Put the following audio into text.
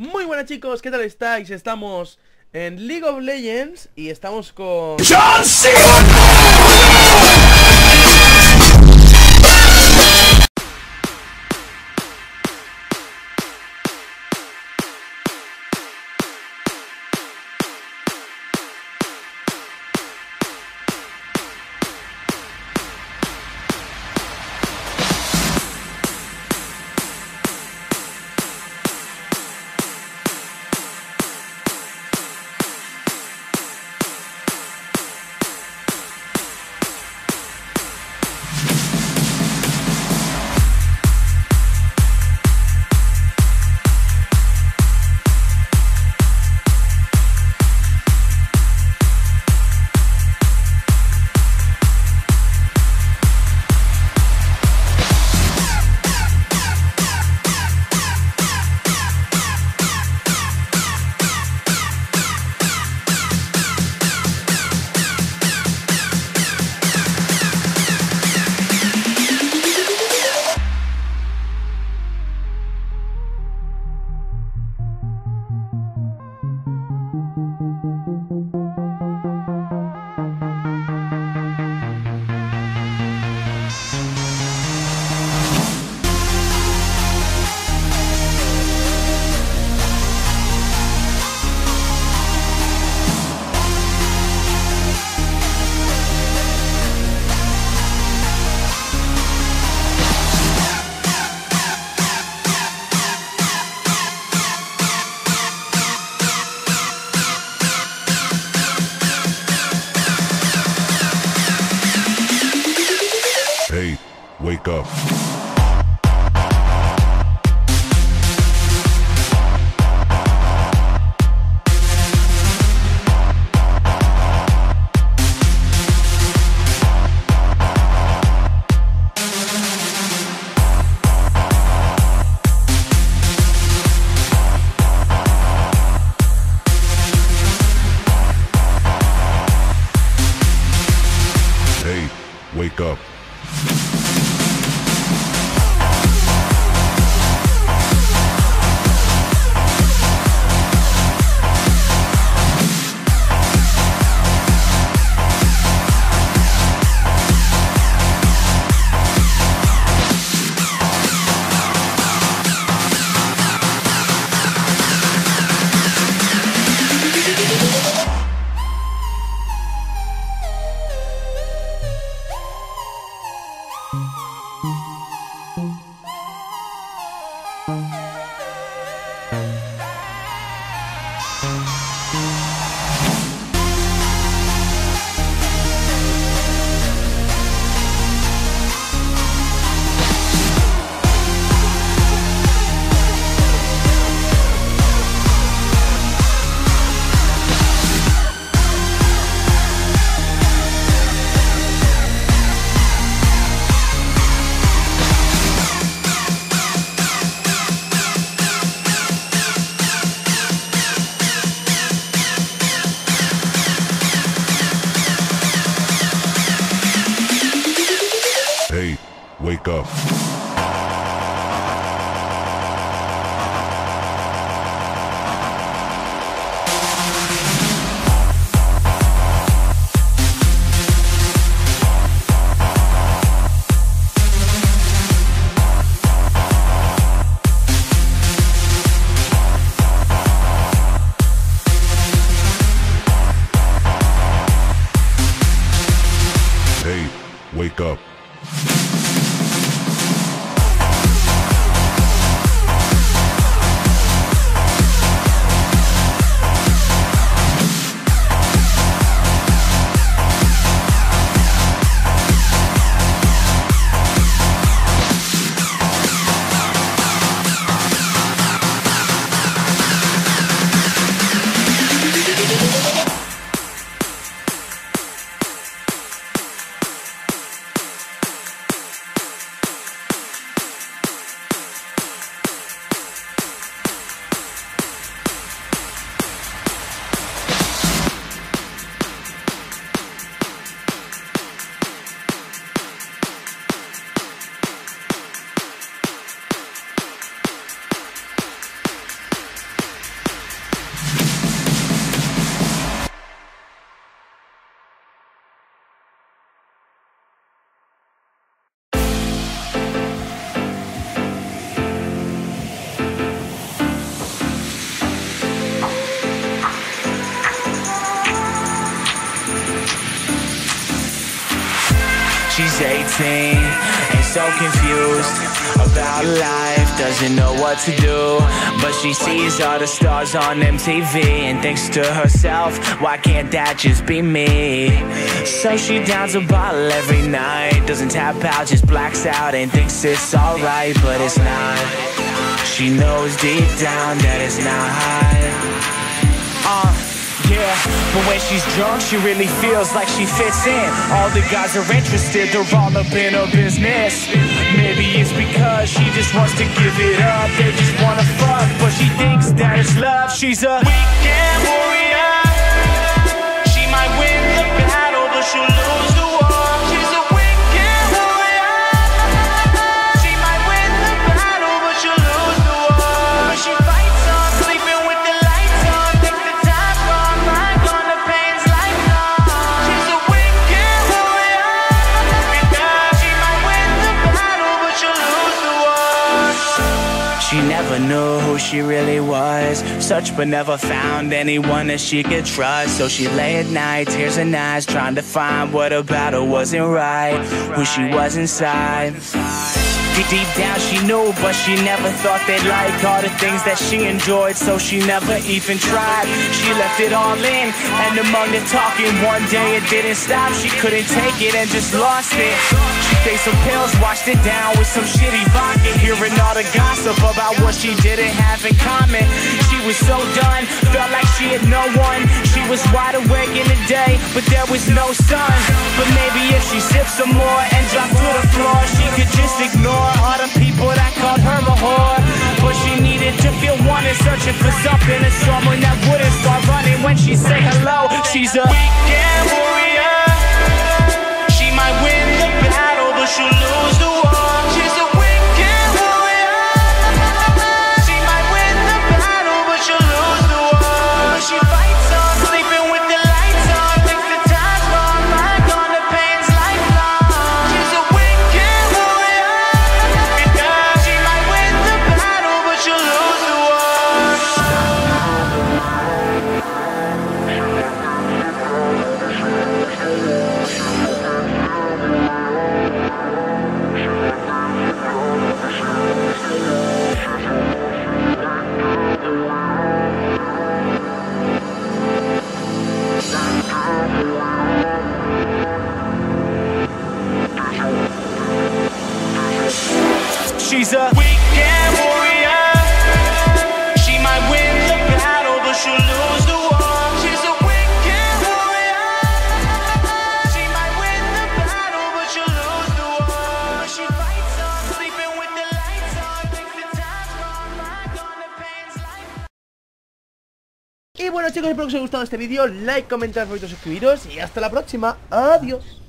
Muy buenas chicos, ¿qué tal estáis? Estamos en League of Legends y estamos con... ¡John Wake up. Wake up. Hey, wake up. 18 and so confused about life, doesn't know what to do. But she sees all the stars on MTV and thinks to herself, why can't that just be me? So she downs a bottle every night, doesn't tap out, just blacks out and thinks it's alright, but it's not. She knows deep down that it's not. Uh, but when she's drunk, she really feels like she fits in. All the guys are interested, they're all up in her business. Maybe it's because she just wants to give it up. They just wanna fuck, but she thinks that it's love. She's a weekend warrior. Never knew who she really was. Searched but never found anyone that she could trust. So she lay at night, tears in eyes, trying to find what about her wasn't right. Who she was inside. Deep, down she knew, but she never thought they'd like all the things that she enjoyed, so she never even tried. She left it all in, and among the talking, one day it didn't stop. She couldn't take it and just lost it. She faced some pills, washed it down with some shitty vodka, hearing all the gossip about what she didn't have in common. She was so done, felt like she had no one. She was wide awake in the day, but there was no sun. But maybe if she sipped some more and dropped to the floor, she could just ignore all the people that called her a whore. But she needed to feel wanted, searching for something and someone that wouldn't Bueno chicos, espero que os haya gustado este vídeo. Like, comentar, favoritos, suscribiros Y hasta la próxima, adiós